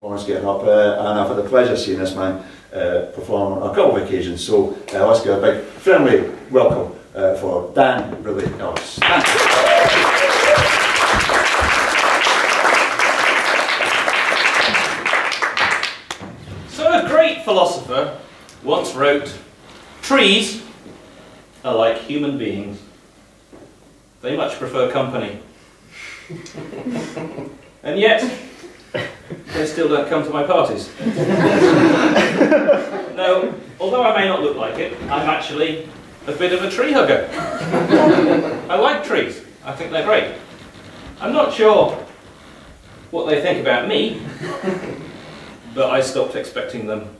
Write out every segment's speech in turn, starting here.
performance getting up, uh, and I've had the pleasure of seeing this man uh, perform on a couple of occasions. So uh, let's give a big friendly welcome uh, for Dan Ridley Ellis. Dan. So a great philosopher once wrote, trees are like human beings. They much prefer company. and yet, they still don't come to my parties. no, although I may not look like it, I'm actually a bit of a tree hugger. I like trees. I think they're great. I'm not sure what they think about me, but I stopped expecting them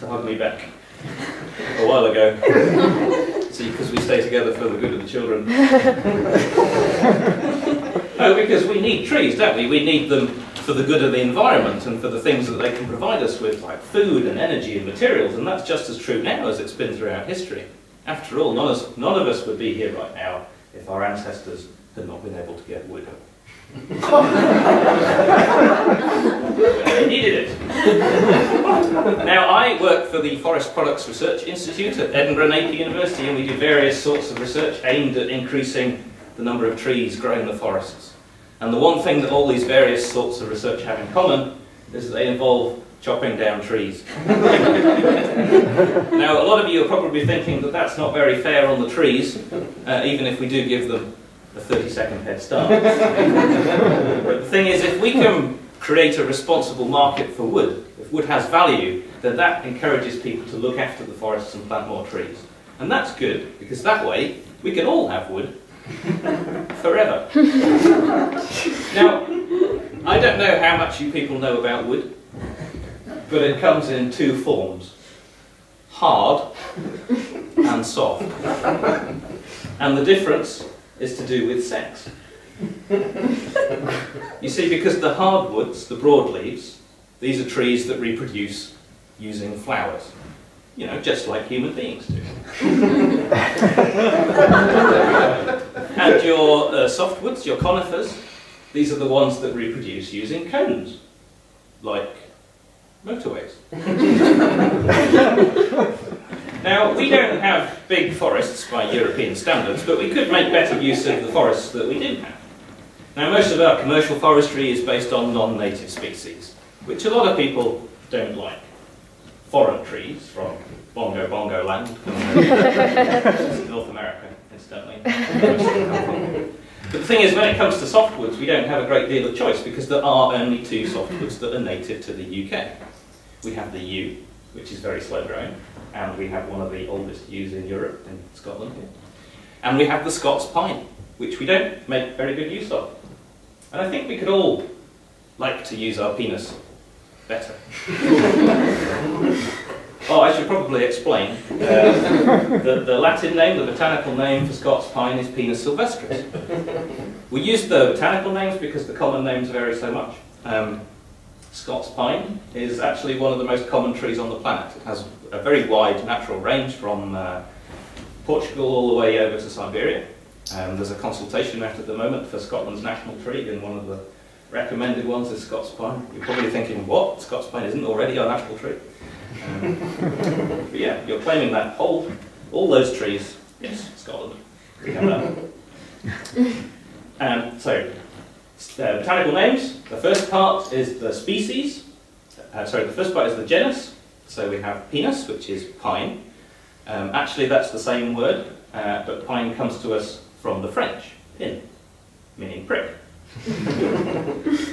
to hug me back a while ago. See, because we stay together for the good of the children. no, because we need trees, don't we? We need them for the good of the environment and for the things that they can provide us with, like food and energy and materials, and that's just as true now as it's been throughout history. After all, none of us, none of us would be here right now if our ancestors had not been able to get wood. they needed it. now, I work for the Forest Products Research Institute at Edinburgh Napier University, and we do various sorts of research aimed at increasing the number of trees growing in the forests. And the one thing that all these various sorts of research have in common is that they involve chopping down trees. now, a lot of you are probably thinking that that's not very fair on the trees, uh, even if we do give them a 30 second head start. but the thing is, if we can create a responsible market for wood, if wood has value, then that encourages people to look after the forests and plant more trees. And that's good, because that way we can all have wood forever. now, I don't know how much you people know about wood, but it comes in two forms hard and soft. And the difference is to do with sex. you see, because the hardwoods, the broadleaves, these are trees that reproduce using flowers. You know, just like human beings do. and your uh, softwoods, your conifers, these are the ones that reproduce using cones, like motorways. now, we don't have big forests by European standards, but we could make better use of the forests that we do have. Now, most of our commercial forestry is based on non-native species, which a lot of people don't like. Foreign trees from Bongo Bongo land, North America, But the thing is, when it comes to softwoods, we don't have a great deal of choice because there are only two softwoods that are native to the UK. We have the yew, which is very slow growing, and we have one of the oldest yews in Europe, in Scotland. And we have the Scots pine, which we don't make very good use of. And I think we could all like to use our penis better. oh, I should probably explain. Uh, the, the Latin name, the botanical name for Scots pine is Pinus sylvestris. We use the botanical names because the common names vary so much. Um, Scots pine is actually one of the most common trees on the planet. It has a very wide natural range from uh, Portugal all the way over to Siberia. Um, there's a consultation out at the moment for Scotland's national tree, and one of the recommended ones is Scots pine. You're probably thinking, what? Scots pine isn't already our national tree? But yeah, you're claiming that whole, all those trees, yes, Scotland. Um, so, uh, botanical names. The first part is the species. Uh, sorry, the first part is the genus. So we have pinus, which is pine. Um, actually, that's the same word, uh, but pine comes to us from the French, pin, meaning prick.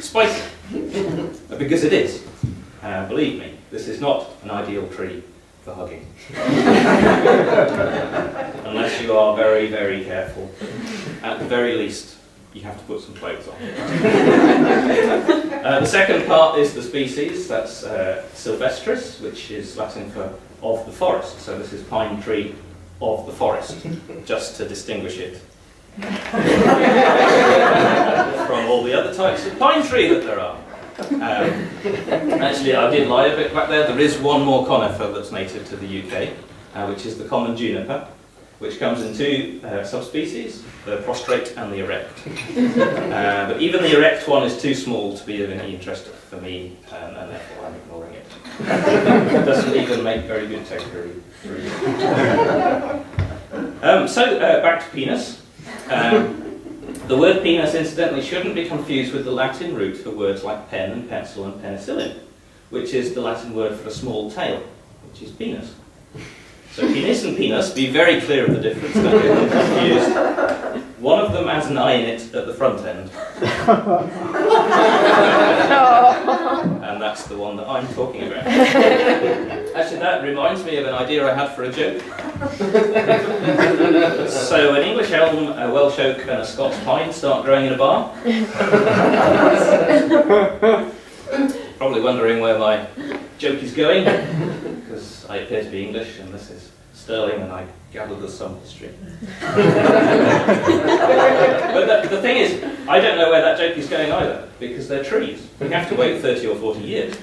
Spicy, because it is. Uh, believe me, this is not an ideal tree for hugging. Unless you are very, very careful. At the very least, you have to put some clothes on. uh, the second part is the species, that's uh, sylvestris, which is Latin for of the forest. So this is pine tree of the forest, just to distinguish it from all the other types of pine tree that there are. Um, actually, I did lie a bit back there. There is one more conifer that's native to the UK, uh, which is the common juniper. which comes in two uh, subspecies, the prostrate and the erect. uh, but even the erect one is too small to be of any interest for me, um, and therefore I'm ignoring it. it doesn't even make very good texture. um, so, uh, back to penis. Um, the word penis, incidentally, shouldn't be confused with the Latin root for words like pen and pencil and penicillin, which is the Latin word for a small tail, which is penis. So penis and penis, be very clear of the difference, don't get confused. One of them has an eye in it at the front end. and that's the one that I'm talking about. Actually, that reminds me of an idea I had for a joke. so an English elm, a Welsh oak and a Scots pine start growing in a bar. Probably wondering where my joke is going, because I appear to be English and this is Stirling and I gathered there's some history. but the, the, thing is, I don't know where that joke is going either, because they're trees. You have to wait 30 or 40 years.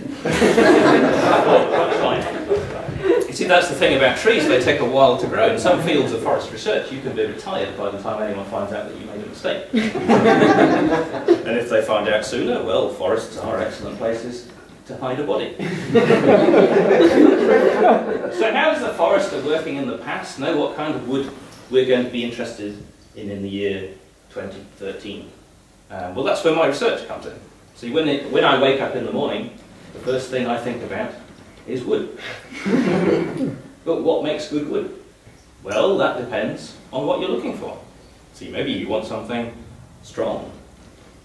you see, that's the thing about trees, they take a while to grow. In some fields of forest research, you can be retired by the time anyone finds out that you made a mistake. and if they find out sooner, well, forests are excellent places to hide a body. so how does the forester working in the past know what kind of wood we're going to be interested in in the year 2013? Um, well, that's where my research comes in. See, when, it, when I wake up in the morning, the first thing I think about is wood. but what makes good wood? Well, that depends on what you're looking for. See, maybe you want something strong.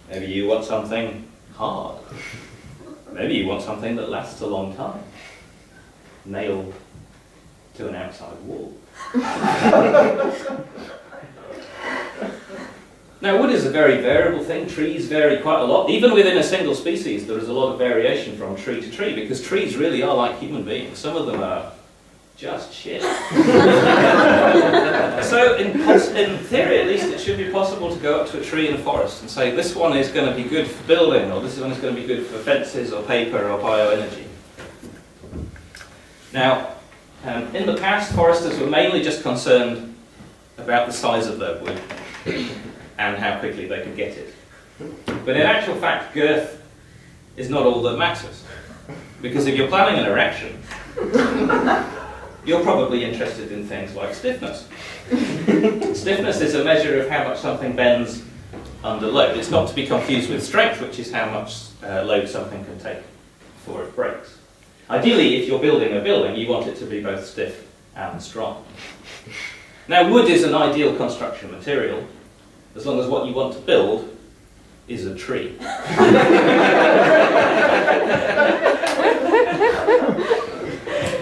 Maybe you want something hard. Maybe you want something that lasts a long time. Nailed to an outside wall. now wood is a very variable thing. Trees vary quite a lot. Even within a single species there is a lot of variation from tree to tree because trees really are like human beings. Some of them are just shit. so in, in, theory at least it should be possible to go up to a tree in a forest and say this one is going to be good for building or this one is going to be good for fences or paper or bioenergy. Now um, in the past foresters were mainly just concerned about the size of their wood and how quickly they could get it. But in actual fact girth is not all that matters because if you're planning an erection you're probably interested in things like stiffness. stiffness is a measure of how much something bends under load. It's not to be confused with strength, which is how much uh, load something can take before it breaks. Ideally, if you're building a building, you want it to be both stiff and strong. Now, wood is an ideal construction material, as long as what you want to build is a tree.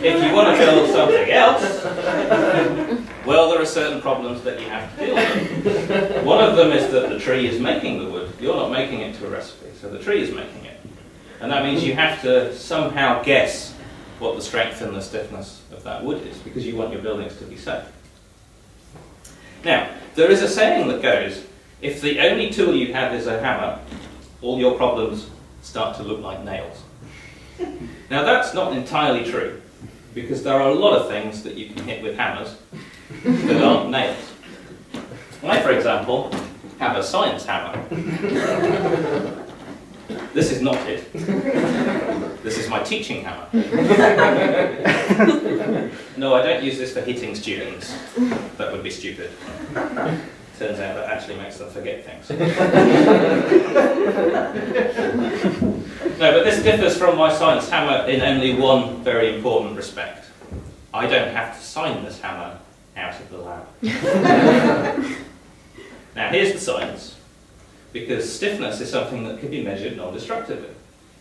If you want to build something else, well, there are certain problems that you have to deal with. One of them is that the tree is making the wood. You're not making it to a recipe, so the tree is making it. And that means you have to somehow guess what the strength and the stiffness of that wood is, because you want your buildings to be safe. Now, there is a saying that goes, if the only tool you have is a hammer, all your problems start to look like nails. Now that's not entirely true because there are a lot of things that you can hit with hammers that aren't nails. I, for example, have a science hammer. This is not it. This is my teaching hammer. no, I don't use this for hitting students. That would be stupid. Turns out that actually makes them forget things. No, but this differs from my science hammer in only one very important respect. I don't have to sign this hammer out of the lab. now here's the science, because stiffness is something that can be measured non-destructively.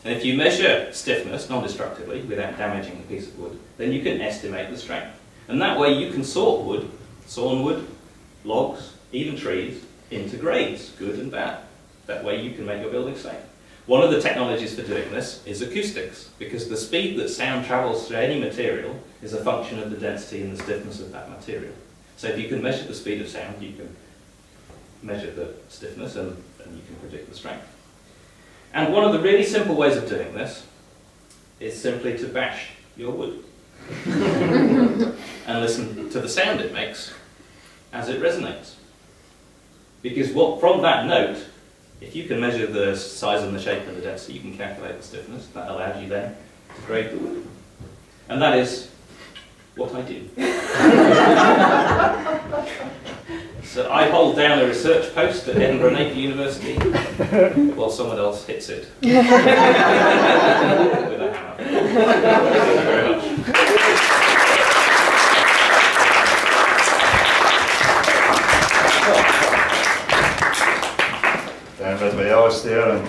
And if you measure stiffness non-destructively without damaging a piece of wood, then you can estimate the strength. And that way you can sort wood, sawn wood, logs, even trees, into grades, good and bad. That way you can make your building safe. One of the technologies for doing this is acoustics, because the speed that sound travels through any material is a function of the density and the stiffness of that material. So if you can measure the speed of sound, you can measure the stiffness and, and you can predict the strength. And one of the really simple ways of doing this is simply to bash your wood and listen to the sound it makes as it resonates. Because what, from that note, if you can measure the size and the shape of the desk, you can calculate the stiffness. That allows you then to grade the wood. And that is what I do. so I hold down a research post at Edinburgh Napier University while someone else hits it with a hammer. Thank you very much. There and